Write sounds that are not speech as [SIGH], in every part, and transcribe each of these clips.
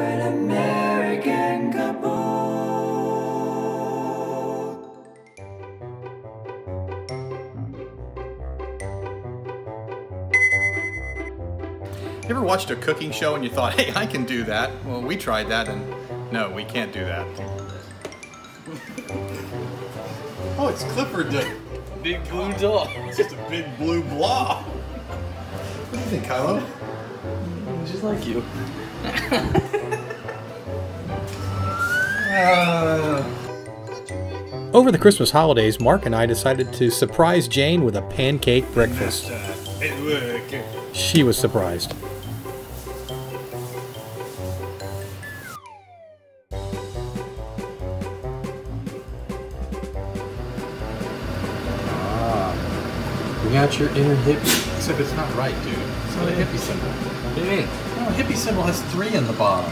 an American couple. You ever watched a cooking show and you thought, hey, I can do that? Well, we tried that and no, we can't do that. oh, it's Clifford the Big blue dog. It's just a big blue blob. What do you think, Kylo? Just like you. [LAUGHS] Over the Christmas holidays, Mark and I decided to surprise Jane with a pancake breakfast. She was surprised. Ah. You got your inner hippie. Except it's not right, dude. It's not a hippie symbol. What do you mean? No, a hippie symbol has three in the bottom.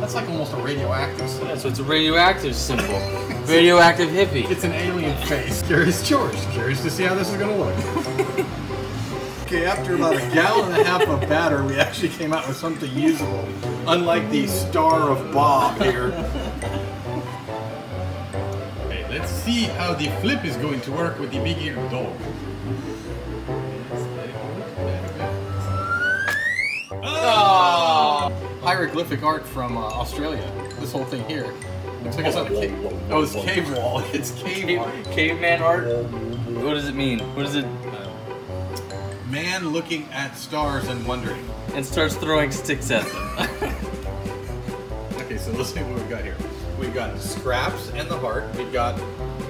That's like almost a radioactive symbol. Yeah, so it's a radioactive symbol. [LAUGHS] radioactive hippie. It's an alien face. Curious George. Curious to see how this is going to look. [LAUGHS] okay, after about a gallon and a half of batter, we actually came out with something usable. Unlike the Star of Bob here. Okay, let's see how the flip is going to work with the big eared dog. Hieroglyphic art from uh, Australia. This whole thing here. Looks like it's on a cave. Oh, it's cave wall. [LAUGHS] It's cave art. Caveman art? What does it mean? What is it? Man looking at stars and wondering. And starts throwing sticks at them. [LAUGHS] Okay, so let's see what we've got here. We've got scraps and the heart. We've got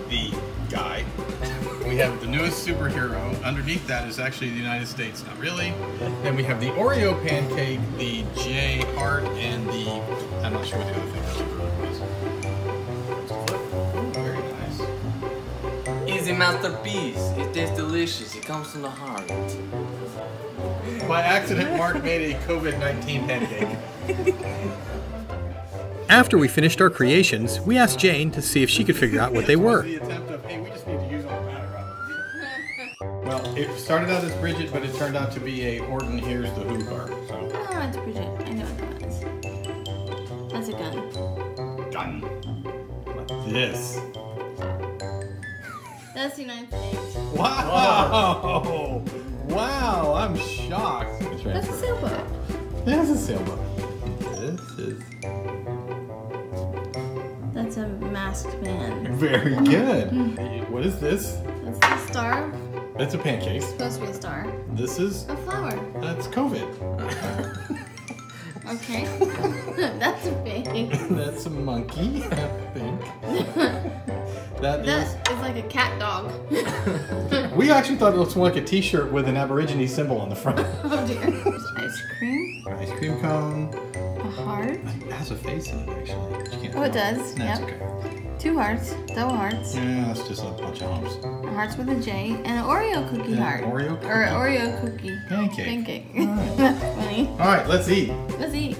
the guy. [LAUGHS] We have the newest superhero. Underneath that is actually the United States. Not really. Then we have the Oreo pancake, the J heart, and the I'm not sure what the other thing was. Very nice. Easy masterpiece. It tastes delicious. It comes from the heart. By accident, Mark made a COVID-19 pancake. After we finished our creations, we asked Jane to see if she could figure out what they were. [LAUGHS] Well, it started out as Bridget, but it turned out to be a Horton Hears the Who car. So, Oh, it's Bridget. I know what that is. That's a gun. gun. Like this. That's the United States. Wow! Wow! I'm shocked. That's a sailboat. There's a sailboat. This is That's a masked man. very good. [LAUGHS] what is this? That's the star. It's a pancake. It's Supposed to be a star. This is A flower. that's COVID. [LAUGHS] Okay. [LAUGHS] That's a pig. [LAUGHS] that's a monkey. I think. that, That is. Is like a cat dog. We actually thought it looked more like a T-shirt with an Aborigine symbol on the front. Oh dear. Ice cream. Ice cream cone. A heart. It has a face in it actually. you can't Oh, it does, That's yep. okay. Two hearts. Double hearts. Yeah, that's just a bunch of humps. Hearts with a J. And an Oreo cookie Yeah, heart. Oreo Or cookie. Oreo cookie. Pancake. Pancake. [LAUGHS] Alright. That's funny. All right, let's eat. Let's eat.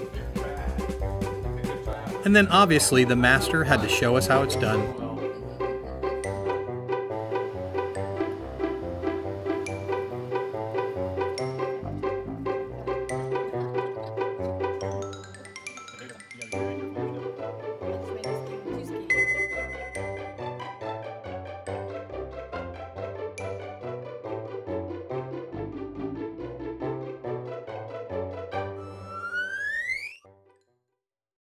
And then obviously the master had to show us how it's done.